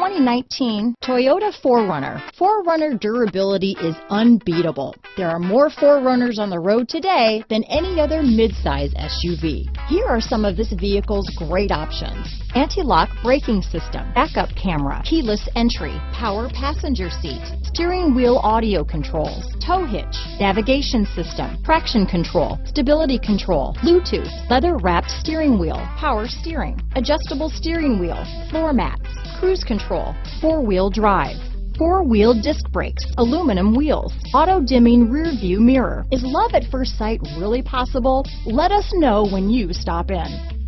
2019 Toyota 4Runner. 4Runner durability is unbeatable. There are more 4Runners on the road today than any other midsize SUV. Here are some of this vehicle's great options. Anti-lock braking system, backup camera, keyless entry, power passenger seat, steering wheel audio controls, tow hitch, navigation system, traction control, stability control, Bluetooth, leather wrapped steering wheel, power steering, adjustable steering wheel, floor mats, cruise control, four-wheel drive, four-wheel disc brakes, aluminum wheels, auto-dimming rear view mirror. Is love at first sight really possible? Let us know when you stop in.